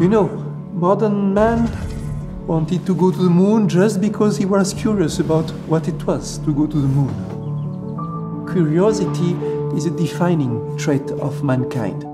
You know, modern man wanted to go to the moon just because he was curious about what it was to go to the moon. Curiosity is a defining trait of mankind.